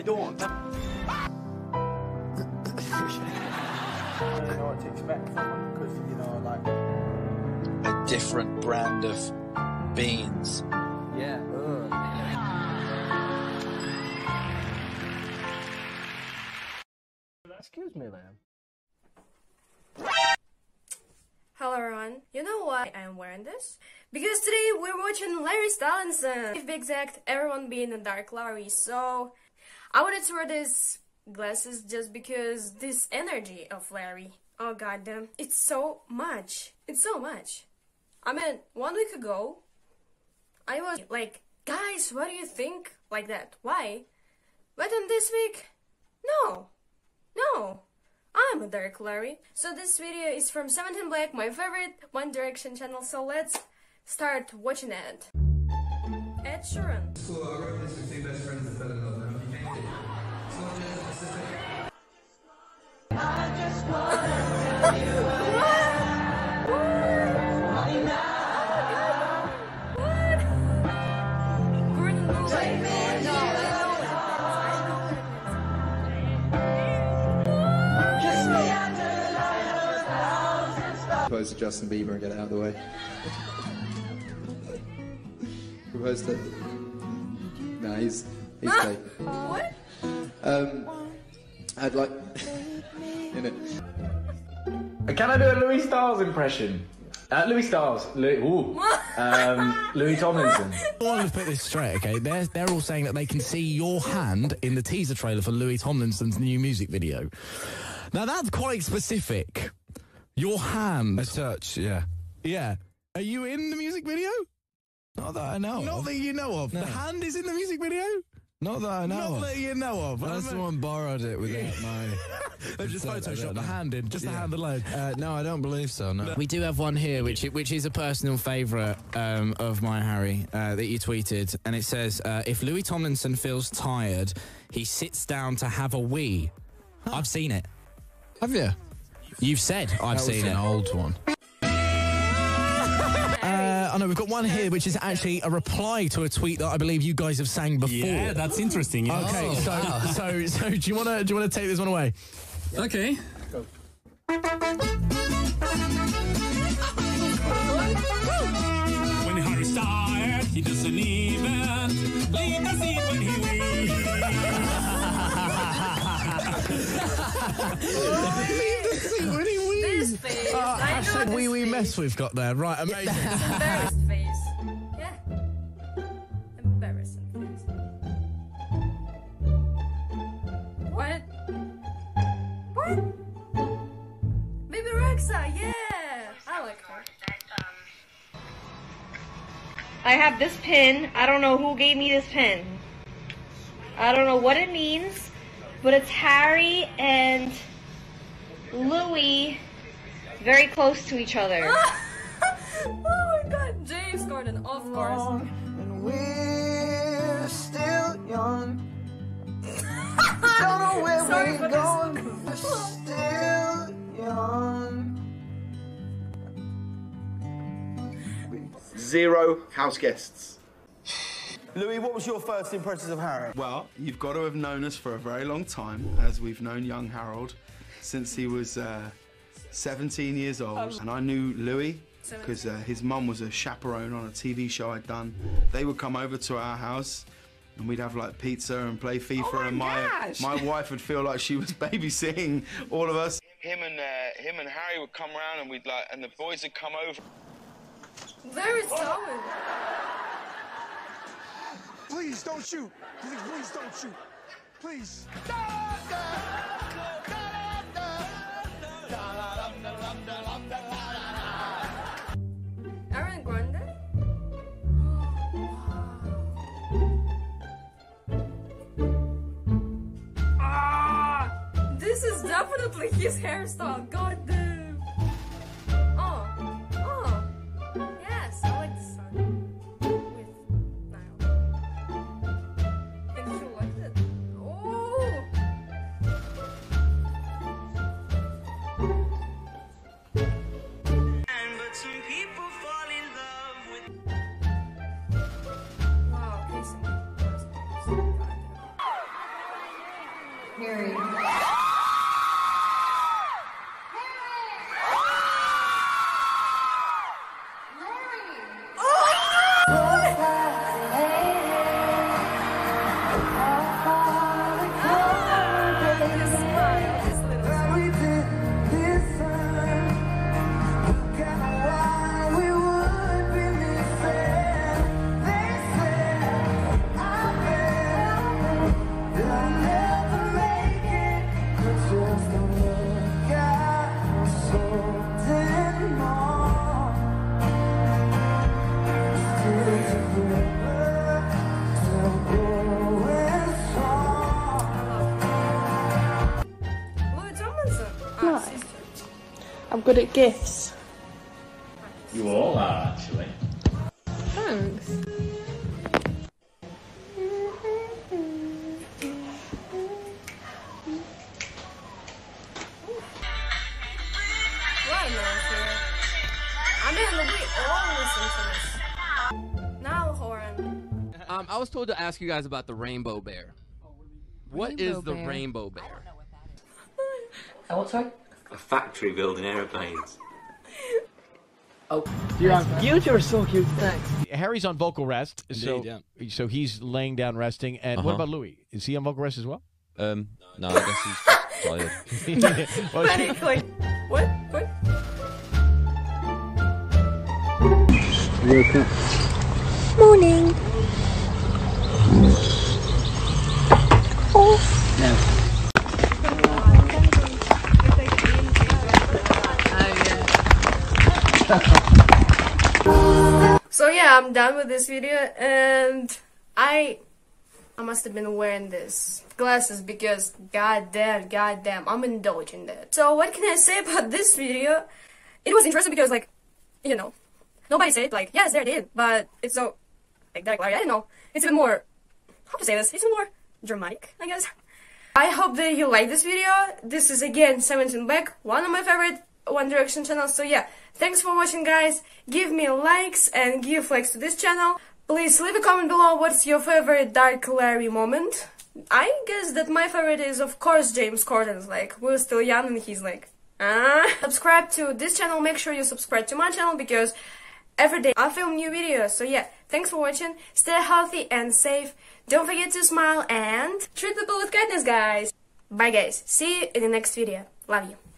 I don't. I don't know what to expect from them because you know, like a different brand of beans. yeah. Excuse me, Liam. Hello everyone. You know why I'm wearing this? Because today we're watching Larry Stylinson. If be exact, everyone being a dark Larry. So I wanted to wear these glasses just because this energy of Larry. Oh goddamn, it's so much. It's so much. I mean, one week ago, I was like, guys, what do you think? Like that. Why? But then this week, no. No. I'm a Dark Larry. So this video is from 17 Black, my favorite One Direction channel, so let's start watching it. Ed Sheeran. Cool, Propose to Justin Bieber and get it out of the way. Propose to. No, he's he's fake. What? Um, I'd like. in it. Can I do a Louis Styles impression? Uh, Louis Styles. Louis, ooh. Um, Louis Tomlinson. I want to put this straight, okay? They're, they're all saying that they can see your hand in the teaser trailer for Louis Tomlinson's new music video. Now, that's quite specific. Your hand. A touch, yeah. Yeah. Are you in the music video? Not that I know Not of. that you know of. No. The hand is in the music video? Not that I know Not of. that you know of. Unless I'm- someone borrowed it without my... They've just photoshopped the hand in, just the Yeah. hand alone. Uh, no, I don't believe so, no. We do have one here, which which is a personal favourite um, of mine, Harry, uh, that you tweeted, and it says, uh, "If Louis Tomlinson feels tired, he sits down to have a wee." I've seen it. Have you? You've said I've seen an it. old one. Uh, I know we've got one here, which is actually a reply to a tweet that I believe you guys have sang before. Yeah, that's interesting. Yeah. Okay, Oh, so so so do you want to do you want to take this one away? Okay. When Harry's tired, he doesn't even leave the seat when he This face. Uh, I know Hashtag this wee wee face. mess we've got there. Right, amazing. Embarrassed face. Yeah. Embarrassing face. What? What? Bebe Rexha, yeah! I like her. I have this pin. I don't know who gave me this pin. I don't know what it means, but it's Harry and Louis very close to each other. oh my god, James Corden, of course. And we're still young. Don't know where Sorry we're going. this. We're still young. Zero house guests. Louis, what was your first impressions of Harry? Well, you've got to have known us for a very long time, as we've known young Harold since he was uh, 17 years old. And I knew Louis because uh, his mum was a chaperone on a TV show I'd done. They would come over to our house. And we'd have like pizza and play FIFA, and my gosh. my wife would feel like she was babysitting all of us. Him and uh, him and Harry would come around, and we'd like, and the boys would come over. Very solid. Please don't shoot. Please, please don't shoot. Please. Ariana Grande? ah, this is definitely his hairstyle. God good at gifts. You all are, actually. Thanks. Now. I mean, we all listen to this. Niall Horan. Um, I was told to ask you guys about the rainbow bear. What is Rainbow the bear? rainbow bear? Oh, what, sorry? A factory building aeroplanes. Oh, You two are so cute. Thanks. Harry's on vocal rest, so Indeed, so he's laying down resting. And what Uh-huh. about Louis? Is he on vocal rest as well? Um, no, I guess he's tired. Well, she- Panic, like, what? What? Morning. So yeah, I'm done with this video, and I, I must have been wearing this glasses because goddamn, goddamn, I'm indulging that. So what can I say about this video? It was interesting because like, you know, nobody said like, yes, there it is, but it's so like Dark Larry. I don't know. It's even more. How to say this? It's more dramatic, I guess. I hope that you like this video. This is again 17 Black, one of my favorite One Direction channel. So yeah, thanks for watching guys. Give me likes and give likes to this channel. Please leave a comment below what's your favorite Dark Larry moment. I guess that my favorite is of course James Corden's like, we're still young and he's like, ah. Subscribe to this channel, make sure you subscribe to my channel because every day I film new videos. So yeah, thanks for watching. Stay healthy and safe. Don't forget to smile and treat people with kindness, guys. Bye, guys. See you in the next video. Love you.